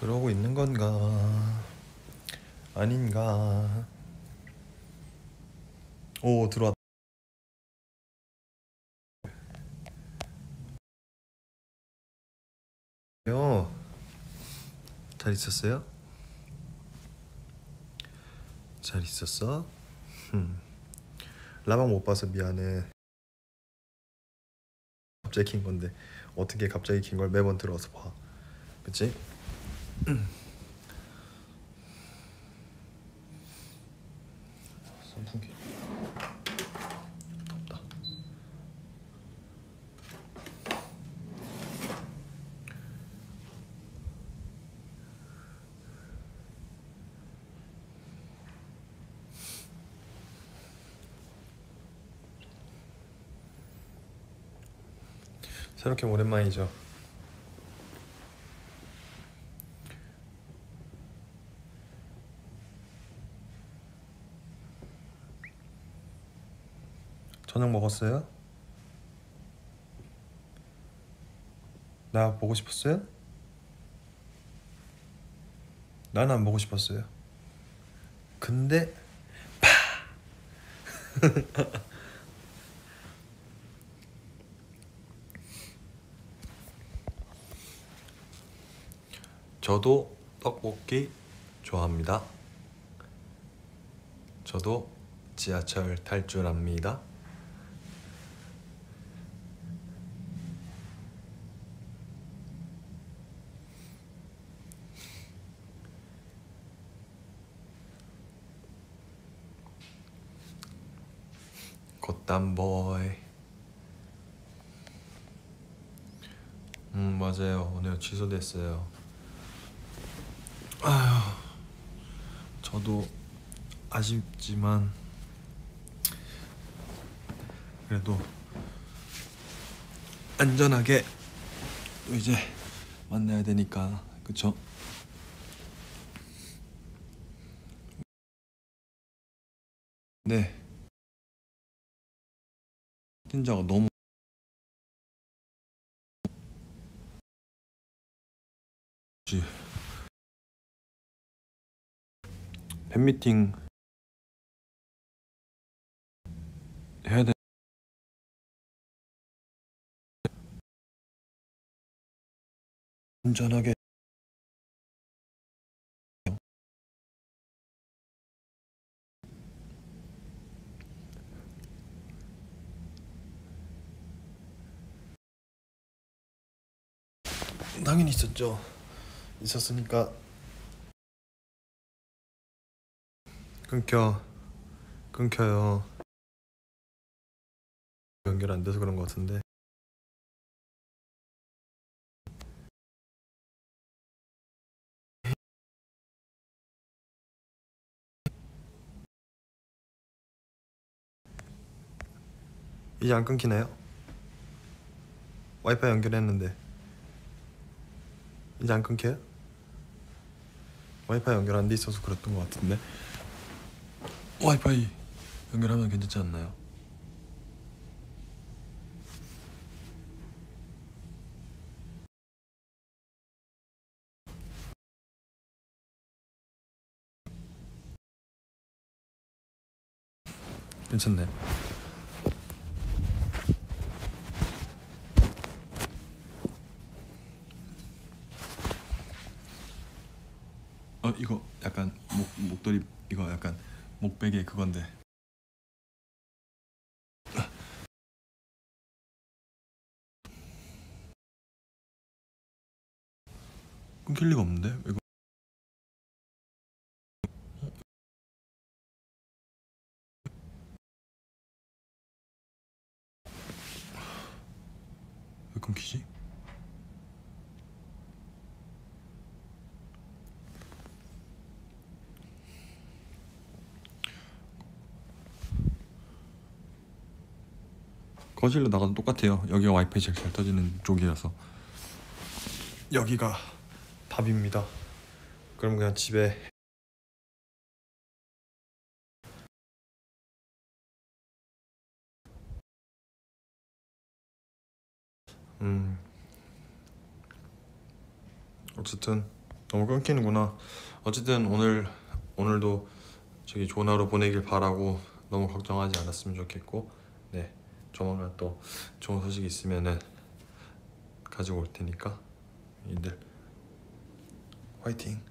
들어오고 있는 건가 아닌가 오 들어왔다 요. 잘 있었어요? 잘 있었어? 흠. 라방 못 봐서 미안해 갑자기 킨 건데 어떻게 갑자기 킨 걸 매번 들어서 봐 그치? 새롭게 오랜만이죠 저녁 먹었어요? 나 보고 싶었어요? 나는 안 보고 싶었어요. 근데 파. 저도 떡볶이 좋아합니다. 저도 지하철 탈 줄 압니다. 겉담보이 음 맞아요. 오늘 취소됐어요. 아휴 저도 아쉽지만 그래도 안전하게 또 이제 만나야 되니까 그쵸? 네 팀자가 너무 지- 팬미팅 해야 돼. 안전하게 당연히 있었죠. 있었으니까 끊겨 끊겨요. 연결 안 돼서 그런 것 같은데. 이제 안 끊기나요? 와이파이 연결했는데 이제 안 끊겨요? 와이파이 연결 안 돼 있어서 그랬던 것 같은데 와이파이 연결하면 괜찮지 않나요? 괜찮네. 어 이거 약간 목 목도리 이거 약간 목베개 그건데. 끊길 리가 없는데 이거. 왜 끊기지? 거실로 나가도 똑같아요. 여기가 와이파이 제일 잘 터지는 쪽이라서 여기가 답입니다. 그럼 그냥 집에 음 어쨌든 너무 끊기는구나. 어쨌든 오늘 오늘도 저기 좋은 하루 보내길 바라고 너무 걱정하지 않았으면 좋겠고 네 조만간 또 좋은 소식 있으면은 가지고 올 테니까 이들 화이팅.